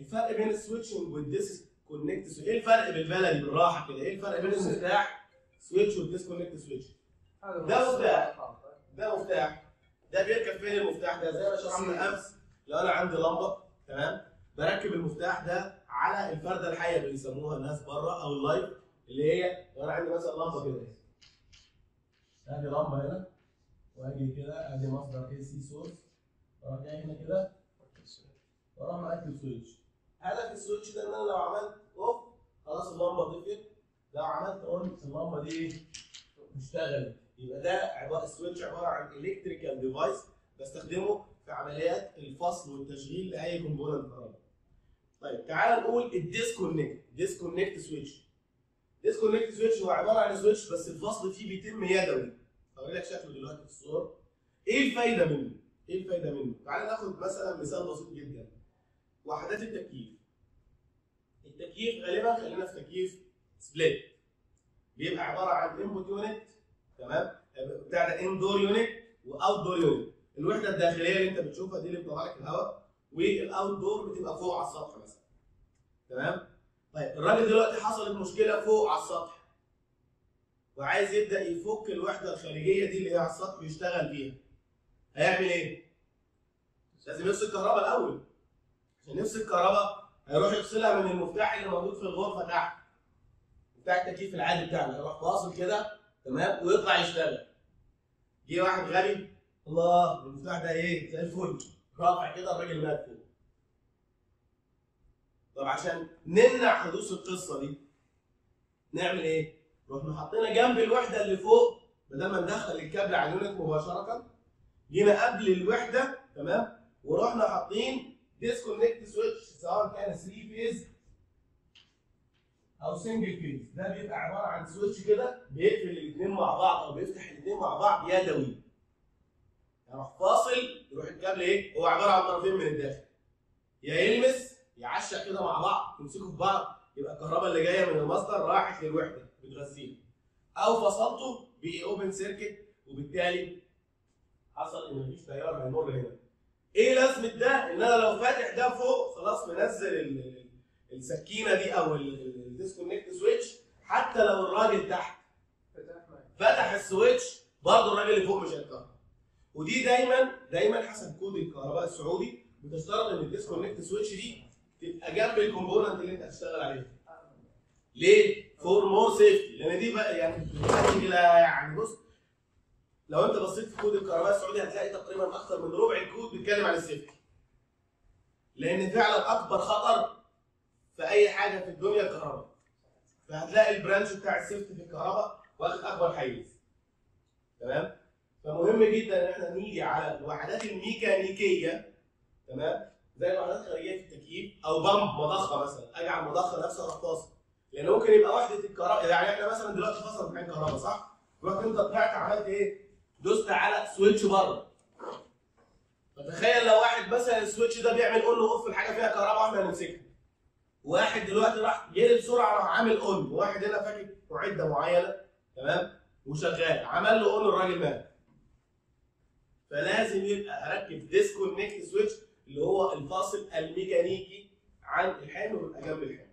الفرق بين ال switching وال disconnect إيه الفرق بالبلدي؟ بالراحة كده. إيه الفرق بين المفتاح switch وال disconnect switch ده مفتاح. ده مفتاح. ده بيركب فين المفتاح ده؟ زي ما شرحنا امبارح لو أنا عندي لمبة تمام؟ بركب المفتاح ده على الفردة الحية اللي بيسموها الناس بره أو ال live اللي هي لو أنا عندي مثلا لمبة كده. أدي لمبة هنا. وأجي كده أدي مصدر AC source وأروح جاي هنا كده. وأروح مركب switch هدف ال switch ده إن أنا لو عملت off خلاص اللمبة طفت لو عملت on اللمبة دي اشتغلت يبقى ده عبارة ال switch عبارة عن electrical device بستخدمه في عمليات الفصل والتشغيل لأي component كهرباء. طيب تعال نقول ال disconnect disconnect switch. disconnect switch هو عبارة عن switch بس الفصل فيه بيتم يدوي. هقول لك شكله دلوقتي في الصور. إيه الفايدة منه؟ إيه الفايدة منه؟ تعال ناخد مثلا مثال بسيط جدا. وحدات التكييف. التكييف غالبا خلينا في تكييف split. بيبقى عبارة عن indoor unit تمام؟ بتاع ده indoor unit و outdoor unit. الوحدة الداخلية اللي انت بتشوفها دي اللي بتطلع لك الهواء وال outdoor بتبقى فوق على السطح مثلا تمام طيب الراجل دلوقتي حصلت مشكلة فوق على السطح وعايز يبدأ يفك الوحدة الخارجية دي اللي هي على السطح ويشتغل بيها هيعمل إيه لازم يفصل الكهرباء الأول يفصل الكهرباء هيروح يفصلها من المفتاح اللي موجود في الغرفة تحت. مفتاح التكييف العادي بتاعنا. يروح واصل كده تمام؟ ويطلع يشتغل. جه واحد غبي. الله المفتاح ده إيه؟ زي الفل. رافع كده الراجل مات فوق. طب عشان نمنع حدوث القصة دي نعمل إيه؟ رحنا حطينا جنب الوحدة اللي فوق. بدل ما ندخل الكابل على مباشرة جينا قبل الوحدة تمام؟ ورحنا حاطين disconnect switch سواء كان 3 phase أو single phase ده بيبقى عبارة عن switch كده بيقفل الاثنين مع بعض أو بيفتح الاثنين مع بعض يدوي يروح فاصل يروح الكابل إيه؟ هو عبارة عن طرفين من الداخل. يا يلمس يعشق كده مع بعض يمسكوا في بعض يبقى الكهرباء اللي جاية من المصدر راحت للوحدة بتغذيها. أو فصلته بقي open circuit وبالتالي حصل إن مفيش تيار هيمر هنا. إيه لازمه ده؟ ان أنا لو فاتح ده فوق خلاص منزل ال- ال- السكينة دي أو ال disconnect switch حتى لو الراجل تحت فتح ال switch برضه الراجل اللي فوق مش هيتكهرب. ودي دايما دايما حسب كود الكهرباء السعودي بتشترط إن ال disconnect switch دي تبقى جنب ال component اللي أنت هتشتغل عليه. ليه؟ for more safety لأن دي بقى يعني إلى يعني بص لو انت بصيت في كود الكهرباء السعودي هتلاقي تقريبا أكثر من ربع الكود بيتكلم عن ال safety. لأن فعلا أكبر خطر في أي حاجة في الدنيا الكهرباء. فهتلاقي ال branch بتاع ال safety في الكهرباء واخد أكبر حيز. تمام؟ فمهم جدا إن إحنا نيجي على الوحدات الميكانيكية تمام زي الوحدات الخارجية في التكييف أو pump مضخة مثلا أجي على المضخه نفسها فاصل لأن ممكن يبقى وحدة الكهرباء يعني إحنا مثلا دلوقتي فصل امتحان كهرباء صح؟ رحت أنت طلعت عملت إيه؟ دوست على switch بره. فتخيل لو واحد مثلا ال switch ده بيعمل on و off الحاجة فيها كهرباء وإحنا هنمسكها. واحد دلوقتي راح جري بسرعة راح عامل on. وواحد هنا فاكك معدة معينة. تمام؟ وشغال. عمل له on الراجل مات. فلازم يبقى اركب disconnect switch اللي هو الفاصل الميكانيكي عن الحمل ويبقى جنب الحمل